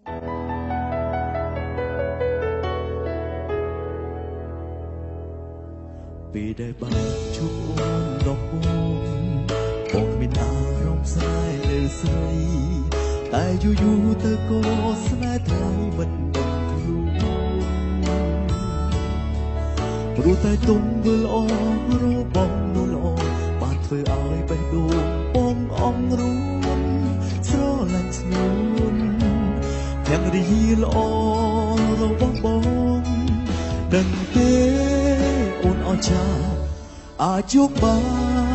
ពេលដែលបានជួបអូនដល់បងបងមានអារម្មណ៍ស្នេហ៍លើស្រីតែយូរយូរទៅក៏ស្នេហ៍ថ្លៃមិនដឹងខ្លួនព្រោះតែទុំវិលអរបងនោះល្អបានធ្វើឲ្យបេះដូងបងអងរួនស្រ ទាំងរីល្អរបស់បងដឹងទេអូនអស្ចារ្យអាចយកបា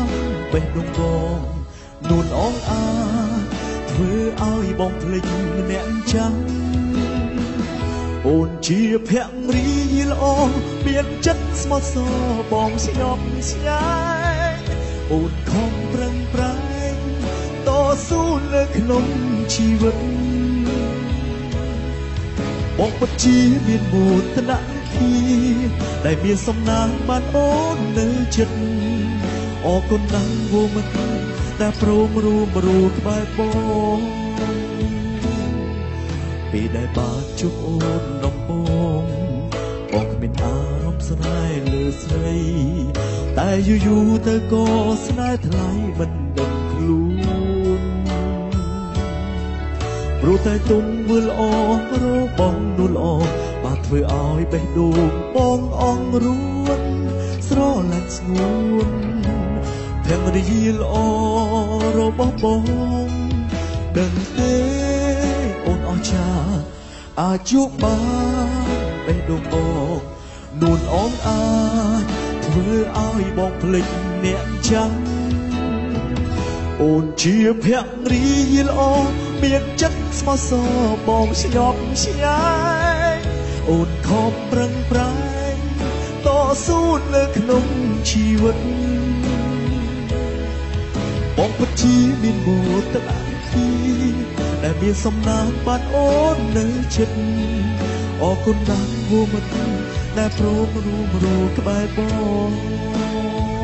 នបេះដូងបងនួនអងអាធ្វើឲ្យបងភ្លេចម្នាក់ចាំអូនជាភរិយាល្អមានចិត្តស្មោះសរបងស្ញប់ស្ញែងអូនខំប្រឹងប្រែងតស៊ូនៅក្នុងជីវិត បងពិតជាមានមោទនភាពដែលមានសំណាងបានអូននៅចិត្តអរគុណណាស់វោមិនដែលព្រមរួមរួមក្បែរបងពេលដែលបានជួបអូនដំបងបងគ្មានអារម្មណ៍ស្នេហ៍លើស្រី តែយូរយូរទៅក៏ស្នេហ៍ថ្លៃមិនដឹង ព្រោះតែទុំមើលល្អរបស់នោះល្អបានធ្វើឲ្យបេះដូងបងអងរួនស្រលាញ់ស្ងួនភរិយាល្អរបស់បងដឹងទេអូនអស្ចារ្យអាចជួបបានបេះដូងបងនួនអងអាចធ្វើឲ្យបងភ្លេចអ្នកចាំអូនជាភរិយាល្អ មានចិត្តស្មោះសរបងស្ញប់ស្ញែងអូនខំប្រឹងប្រែងតស៊ូនៅក្នុងជីវិតបងពិតជាមានមោទនភាពដែលមានសំណាងបានអូននៅចិត្តអរគុណណាស់វមិតដែលព្រមរួមរੂក្បែរបងដឹង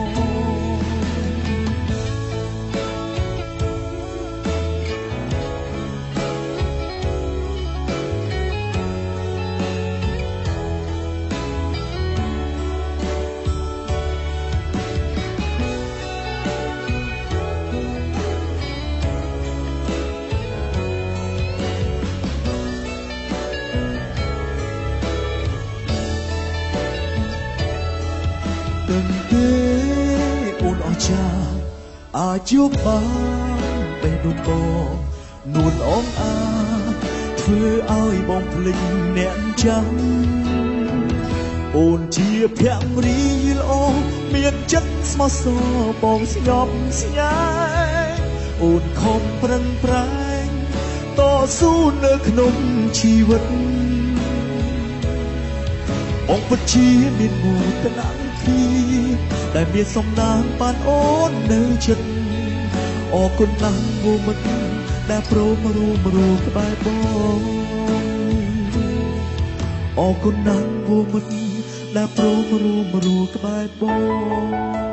ចារ្យអាចជួបបានបេះដូងបងនួនអងអាធ្វើឲ្យបងភ្លេចអ្នកចាំអូនជាភរិយាល្អមានចិត្តស្មោះសរបងស្ញប់ស្ញែងអូនខំប្រឹងប្រែងតស៊ូនៅក្នុងជីវិតបងពិតជាមានមោទនភា ពដែលមានសំណាងបានអូននៅចិត្តអរគុណណាស់វមិតដែលព្រមរួមរួមក្បែរបងអរគុណណាស់វមិតដែលព្រមរួមរួមក្បែរបង